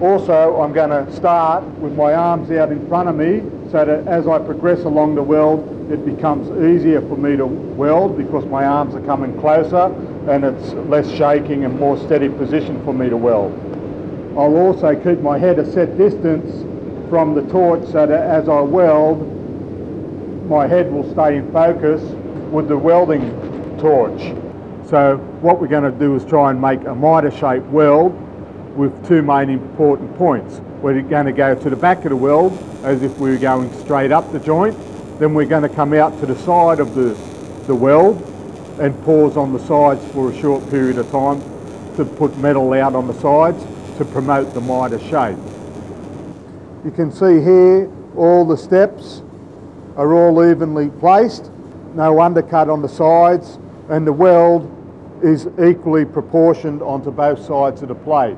Also, I'm going to start with my arms out in front of me so that as I progress along the weld, it becomes easier for me to weld because my arms are coming closer and it's less shaking and more steady position for me to weld. I'll also keep my head a set distance from the torch so that as I weld, my head will stay in focus with the welding torch. So what we're going to do is try and make a mitre shape weld with two main important points. We're going to go to the back of the weld as if we were going straight up the joint. Then we're going to come out to the side of the, the weld and pause on the sides for a short period of time to put metal out on the sides to promote the mitre shape. You can see here all the steps are all evenly placed, no undercut on the sides and the weld is equally proportioned onto both sides of the plate.